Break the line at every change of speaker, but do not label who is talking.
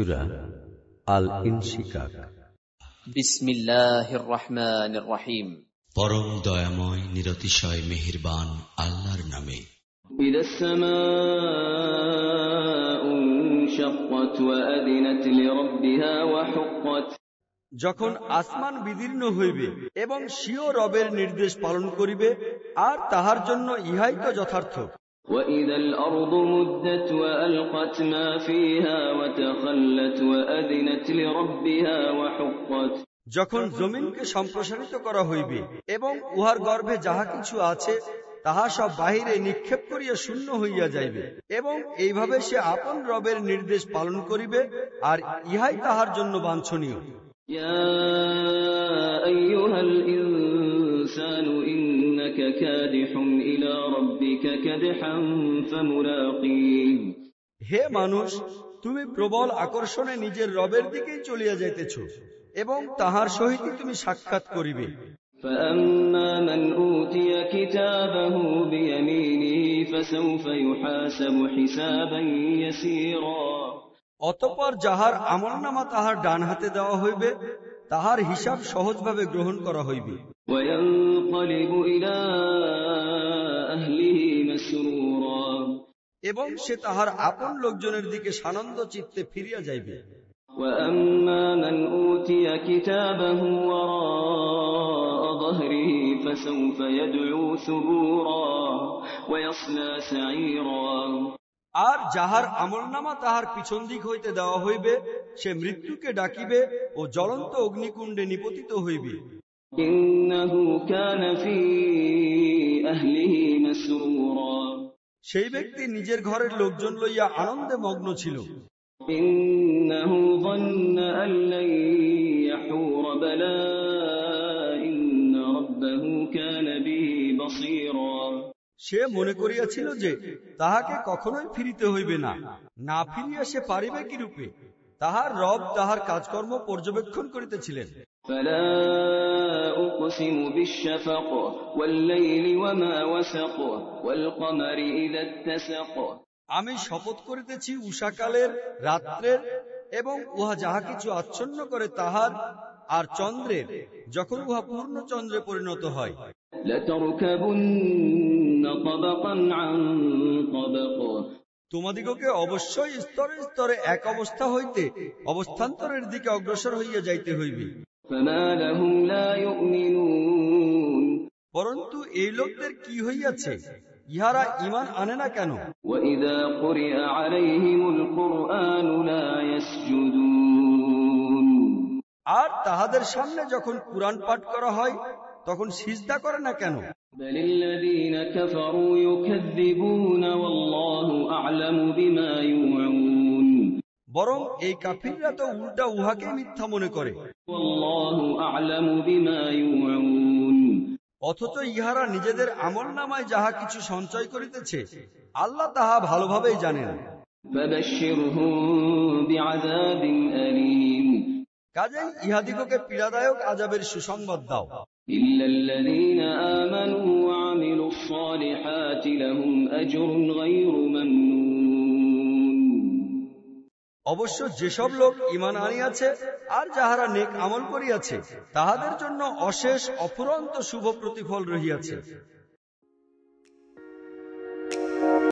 সুরা আল ইনশিকাক
বিসমিল্লাহির রহমানির রহিম।
পরম দয়াময় নিরতিশয় মেহেরবান আল্লাহর নামে।
যখন আসমান বিদীর্ণ হইবে এবং সিও রবের নির্দেশ পালন করিবে আর তাহার জন্য ইহাই তো যথার্থ।
وإذا الأرض مدت وألقت ما فيها وتخلت وأذنت لربها وحقت
যখন জমিনকে সম্প্রসারিত করা হইবে এবং উহার গর্ভে যাহা কিছু আছে তাহা সব বাহিরে নিক্ষেপ করিয়া শূন্য হইয়া যাইবে এবং এইভাবে সে আপন রবের নির্দেশ পালন করিবে আর ইহাই তাহার জন্য বাঞ্ছনীয়
يا أيها الإنسان إنك كادح إلى ربك كدحا فملاقيه
হে মানুষ তুমি প্রবল আকর্ষণে নিজের রবের দিকেই চলিয়া যাইতেছ এবং তাহার সহিতই তুমি সাক্ষাৎ করিবে
فأما من أوتي كتابه بيمينه فسوف يحاسب حسابا يسيرا
অতঃপর যাহার আমলনামা তাহার ডান হাতে দেওয়া হইবে তাহার হিসাব সহজভাবে গ্রহণ করা হইবে এবং সে তাহার আপন লোকজনের দিকে সানন্দ চিত্তে ফিরিয়া যাইবে। আর যাহার আমলনামা তাহার পিছন দিক হইতে দেওয়া হইবে সে মৃত্যুকে ডাকিবে ও জ্বলন্ত অগ্নিকুণ্ডে নিপতিত হইবে। সেই ব্যক্তি নিজের ঘরের লোকজন লইয়া আনন্দে মগ্ন ছিল। সে মনে করিয়াছিল যে তাহাকে কখনোই ফিরিতে হইবে না। না ফিরিয়া সে পারিবে কি রূপে তাহার রব তাহার কাজকর্ম পর্যবেক্ষণ করিতেছিলেন। আমি শপথ করিতেছি উষাকালের রাত্রের এবং উহা যাহা কিছু আচ্ছন্ন করে তাহার আর চন্দ্রের যখন উহা পূর্ণ চন্দ্রে পরিণত হয়। তোমাদিগকে অবশ্যই স্তরে স্তরে এক অবস্থা হইতে অবস্থান্তরের দিকে অগ্রসর হইয়া যাইতে হইবে। পরন্তু এই লোকদের কি হইয়াছে? ইহারা ইমান আনে না কেন? আর তাহাদের সামনে যখন কুরআন পাঠ করা হয় তখন সিজদা করে না কেন?
বলিল্লাযীনা
বরং এই কাফিররা তো উল্টা উহাকে মিথ্যা মনে করে। অথচ ইহারা নিজেদের আমল নামায় যাহা কিছু সঞ্চয় করিতেছে আল্লাহ তাহা ভালোভাবেই জানেন। কাজেই ইহাদিগকে পীড়াদায়ক আজাবের সুসংবাদ দাও।
ইল্লাল্লাযীনা আমানু ওয়া আমিলুস সালিহাতি লাহুম আজরুন গায়রু
অবশ্য যেসব লোক ইমান আনিয়াছে আর যাহারা নেক আমল করিয়াছে, তাহাদের জন্য অশেষ অফুরন্ত শুভ প্রতিফল রহিয়াছে।